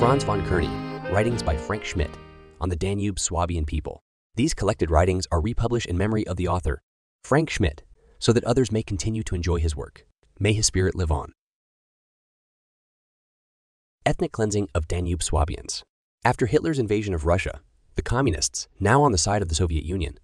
Franz von Kerney, writings by Frank Schmidt on the Danube Swabian people. These collected writings are republished in memory of the author, Frank Schmidt, so that others may continue to enjoy his work. May his spirit live on. Ethnic cleansing of Danube Swabians. After Hitler's invasion of Russia, the Communists, now on the side of the Soviet Union,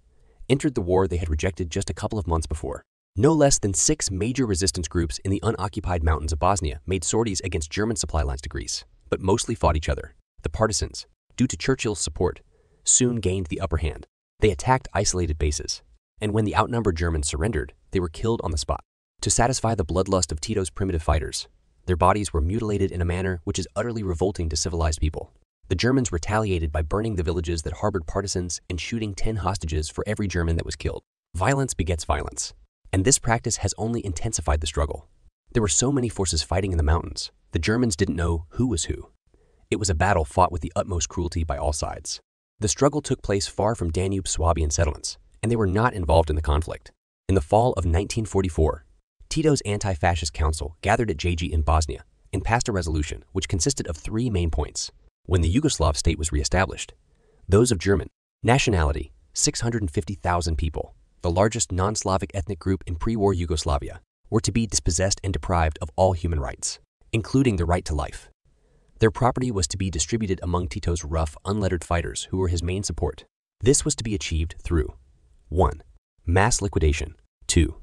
entered the war they had rejected just a couple of months before. No less than six major resistance groups in the unoccupied mountains of Bosnia made sorties against German supply lines to Greece, but mostly fought each other. The partisans, due to Churchill's support, soon gained the upper hand. They attacked isolated bases, and when the outnumbered Germans surrendered, they were killed on the spot. To satisfy the bloodlust of Tito's primitive fighters, their bodies were mutilated in a manner which is utterly revolting to civilized people. The Germans retaliated by burning the villages that harbored partisans and shooting 10 hostages for every German that was killed. Violence begets violence, and this practice has only intensified the struggle. There were so many forces fighting in the mountains, the Germans didn't know who was who. It was a battle fought with the utmost cruelty by all sides. The struggle took place far from Danube Swabian settlements, and they were not involved in the conflict. In the fall of 1944, Tito's anti-fascist council gathered at Jajce in Bosnia and passed a resolution which consisted of three main points. When the Yugoslav state was reestablished, those of German nationality, 650,000 people, the largest non-Slavic ethnic group in pre-war Yugoslavia, were to be dispossessed and deprived of all human rights, including the right to life. Their property was to be distributed among Tito's rough, unlettered fighters who were his main support. This was to be achieved through 1. Mass liquidation 2.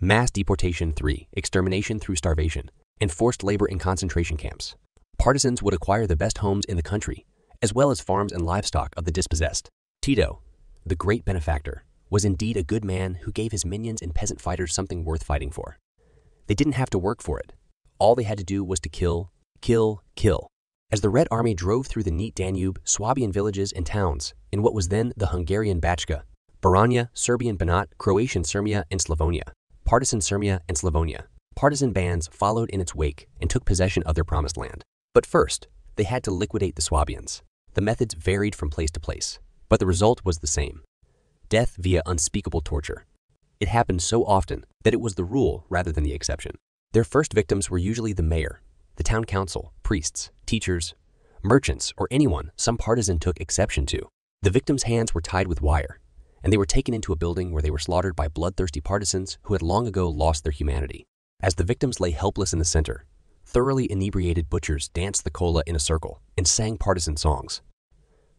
Mass deportation 3. Extermination through starvation and forced labor in concentration camps. Partisans would acquire the best homes in the country, as well as farms and livestock of the dispossessed. Tito, the great benefactor, was indeed a good man who gave his minions and peasant fighters something worth fighting for. They didn't have to work for it. All they had to do was to kill, kill, kill. As the Red Army drove through the neat Danube, Swabian villages and towns in what was then the Hungarian Bachka, Baranya, Serbian Banat, Croatian Sirmia, and Slavonia, partisan Sirmia and Slavonia, partisan bands followed in its wake and took possession of their promised land. But first, they had to liquidate the Swabians. The methods varied from place to place, but the result was the same death via unspeakable torture. It happened so often that it was the rule rather than the exception. Their first victims were usually the mayor, the town council, priests, teachers, merchants, or anyone some partisan took exception to. The victims' hands were tied with wire, and they were taken into a building where they were slaughtered by bloodthirsty partisans who had long ago lost their humanity. As the victims lay helpless in the center, thoroughly inebriated butchers danced the kolo in a circle and sang partisan songs.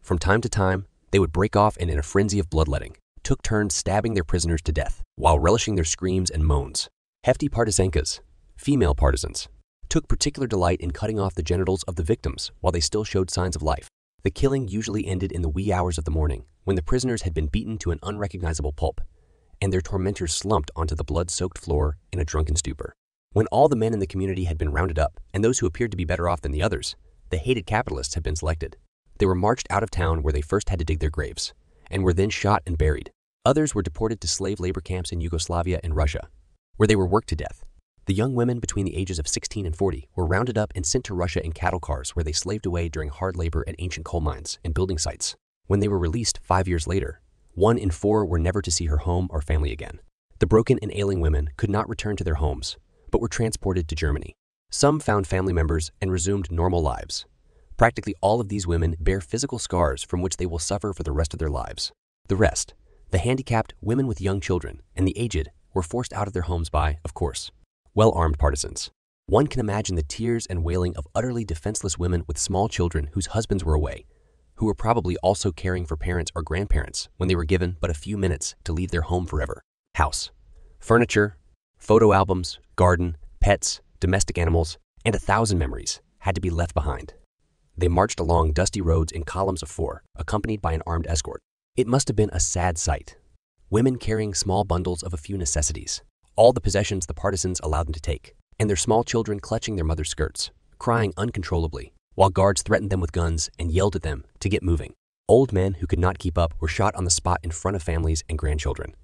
From time to time, they would break off and in a frenzy of bloodletting, took turns stabbing their prisoners to death while relishing their screams and moans. Hefty partizankas, female partisans, took particular delight in cutting off the genitals of the victims while they still showed signs of life. The killing usually ended in the wee hours of the morning when the prisoners had been beaten to an unrecognizable pulp and their tormentors slumped onto the blood-soaked floor in a drunken stupor. When all the men in the community had been rounded up, and those who appeared to be better off than the others, the hated capitalists had been selected. They were marched out of town where they first had to dig their graves, and were then shot and buried. Others were deported to slave labor camps in Yugoslavia and Russia, where they were worked to death. The young women between the ages of 16 and 40 were rounded up and sent to Russia in cattle cars where they slaved away during hard labor at ancient coal mines and building sites. When they were released five years later, one in four were never to see her home or family again. The broken and ailing women could not return to their homes, but were transported to Germany. Some found family members and resumed normal lives. Practically all of these women bear physical scars from which they will suffer for the rest of their lives. The rest, the handicapped, women with young children, and the aged, were forced out of their homes by, of course, well armed partisans. One can imagine the tears and wailing of utterly defenseless women with small children whose husbands were away, who were probably also caring for parents or grandparents when they were given but a few minutes to leave their home forever. House, furniture, photo albums, garden, pets, domestic animals, and a thousand memories had to be left behind. They marched along dusty roads in columns of four, accompanied by an armed escort. It must have been a sad sight. Women carrying small bundles of a few necessities, all the possessions the partisans allowed them to take, and their small children clutching their mother's skirts, crying uncontrollably, while guards threatened them with guns and yelled at them to get moving. Old men who could not keep up were shot on the spot in front of families and grandchildren.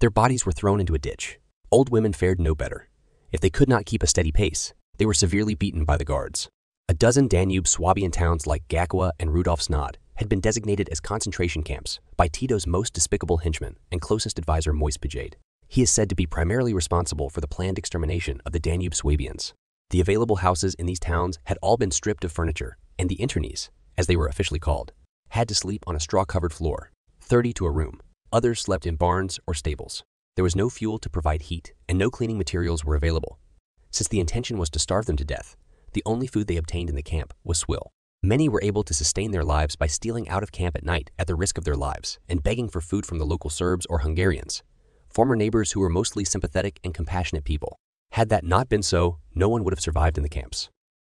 Their bodies were thrown into a ditch. Old women fared no better. If they could not keep a steady pace, they were severely beaten by the guards. A dozen Danube Swabian towns like Gakovo and Rudolfsgnad had been designated as concentration camps by Tito's most despicable henchman and closest advisor Moise Pijade. He is said to be primarily responsible for the planned extermination of the Danube Swabians. The available houses in these towns had all been stripped of furniture and the internees, as they were officially called, had to sleep on a straw-covered floor, 30 to a room. Others slept in barns or stables. There was no fuel to provide heat, and no cleaning materials were available. Since the intention was to starve them to death, the only food they obtained in the camp was swill. Many were able to sustain their lives by stealing out of camp at night at the risk of their lives and begging for food from the local Serbs or Hungarians, former neighbors who were mostly sympathetic and compassionate people. Had that not been so, no one would have survived in the camps.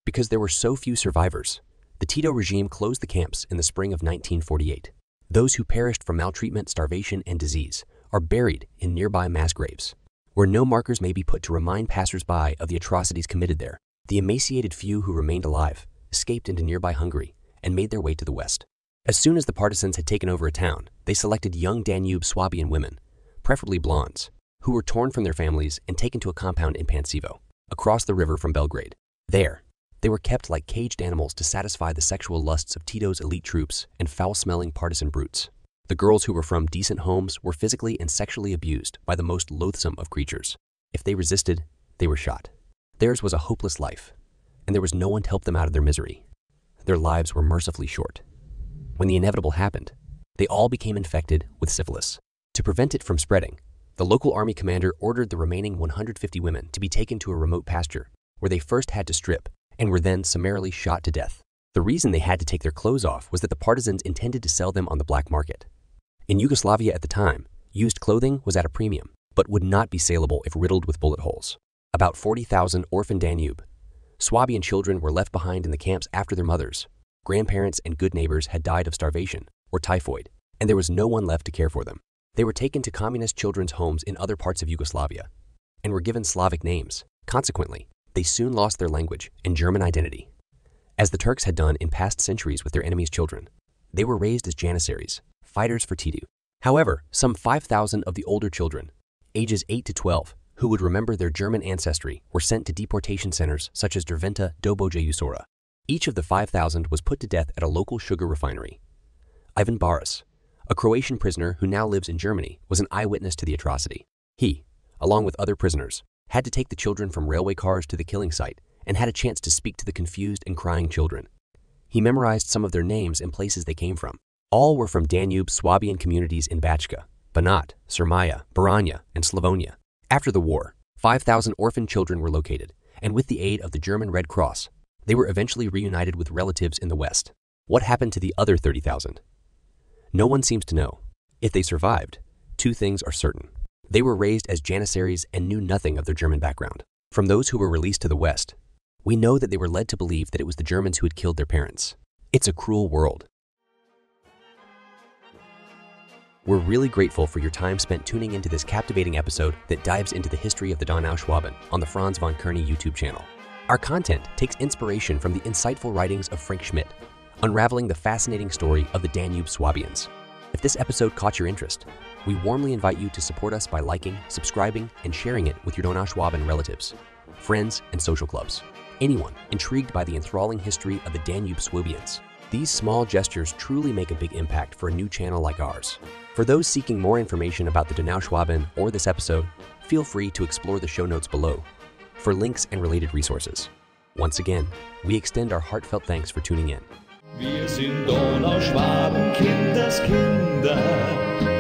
Because there were so few survivors, the Tito regime closed the camps in the spring of 1948. Those who perished from maltreatment, starvation, and disease are buried in nearby mass graves, where no markers may be put to remind passers-by of the atrocities committed there. The emaciated few who remained alive escaped into nearby Hungary and made their way to the west. As soon as the partisans had taken over a town, they selected young Danube Swabian women, preferably blondes, who were torn from their families and taken to a compound in Pančevo, across the river from Belgrade. There, they were kept like caged animals to satisfy the sexual lusts of Tito's elite troops and foul-smelling partisan brutes. The girls who were from decent homes were physically and sexually abused by the most loathsome of creatures. If they resisted, they were shot. Theirs was a hopeless life, and there was no one to help them out of their misery. Their lives were mercifully short. When the inevitable happened, they all became infected with syphilis. To prevent it from spreading, the local army commander ordered the remaining 150 women to be taken to a remote pasture, where they first had to strip and were then summarily shot to death. The reason they had to take their clothes off was that the partisans intended to sell them on the black market. In Yugoslavia at the time, used clothing was at a premium, but would not be saleable if riddled with bullet holes. About 40,000 orphan Danube Swabian children were left behind in the camps after their mothers. Grandparents and good neighbors had died of starvation or typhoid, and there was no one left to care for them. They were taken to communist children's homes in other parts of Yugoslavia and were given Slavic names. Consequently, they soon lost their language and German identity. As the Turks had done in past centuries with their enemies' children, they were raised as janissaries, fighters for Tito. However, some 5,000 of the older children, ages 8 to 12, who would remember their German ancestry were sent to deportation centers such as Derventa Doboje Usora. Each of the 5,000 was put to death at a local sugar refinery. Ivan Baras, a Croatian prisoner who now lives in Germany, was an eyewitness to the atrocity. He, along with other prisoners, had to take the children from railway cars to the killing site and had a chance to speak to the confused and crying children. He memorized some of their names and places they came from. All were from Danube Swabian communities in Bachka, Banat, Sirmia, Baranja, and Slavonia. After the war, 5,000 orphan children were located, and with the aid of the German Red Cross, they were eventually reunited with relatives in the West. What happened to the other 30,000? No one seems to know. If they survived, two things are certain. They were raised as Janissaries and knew nothing of their German background. From those who were released to the West, we know that they were led to believe that it was the Germans who had killed their parents. It's a cruel world, We're really grateful for your time spent tuning into this captivating episode that dives into the history of the Donauschwaben on the Franz von Kerney YouTube channel. Our content takes inspiration from the insightful writings of Frank Schmidt, unraveling the fascinating story of the Danube Swabians. If this episode caught your interest, we warmly invite you to support us by liking, subscribing, and sharing it with your Donauschwaben relatives, friends, and social clubs. Anyone intrigued by the enthralling history of the Danube Swabians. These small gestures truly make a big impact for a new channel like ours. For those seeking more information about the Donauschwaben or this episode, feel free to explore the show notes below for links and related resources. Once again, we extend our heartfelt thanks for tuning in. Wir sind Kindeskinder.